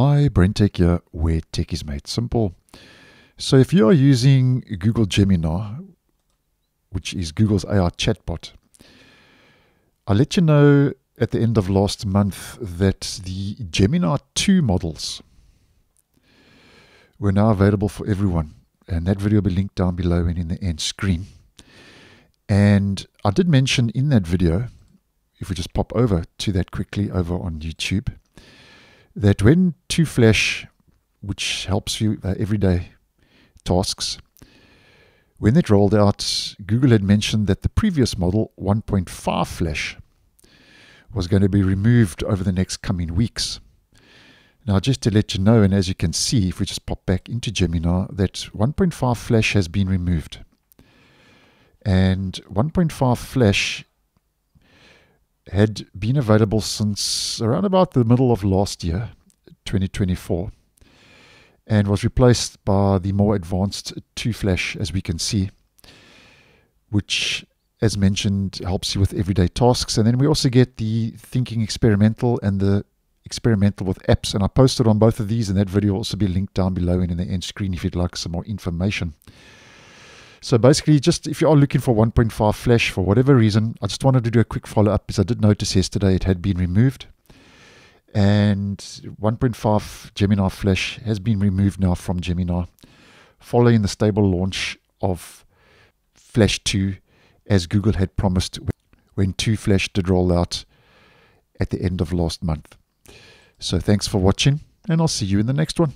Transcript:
Hi, BrenTech here, where tech is made simple. So, if you are using Google Gemini, which is Google's AI chatbot, I let you know at the end of last month that the Gemini 2 models were now available for everyone. And that video will be linked down below and in the end screen. And I did mention in that video, if we just pop over to that quickly over on YouTube, that when 2Flash, which helps you uh, everyday tasks, when it rolled out, Google had mentioned that the previous model, 1.5 Flash, was going to be removed over the next coming weeks. Now, just to let you know, and as you can see, if we just pop back into Gemini, that 1.5 Flash has been removed. And 1.5 Flash had been available since around about the middle of last year, 2024, and was replaced by the more advanced 2 Flash, as we can see, which, as mentioned, helps you with everyday tasks. And then we also get the Thinking Experimental and the Experimental with apps. And I posted on both of these, and that video will also be linked down below and in the end screen if you'd like some more information. So basically, just if you are looking for 1.5 Flash for whatever reason, I just wanted to do a quick follow up because I did notice yesterday it had been removed. And 1.5 Gemini Flash has been removed now from Gemini following the stable launch of Flash 2 as Google had promised when 2 Flash did roll out at the end of last month. So thanks for watching, and I'll see you in the next one.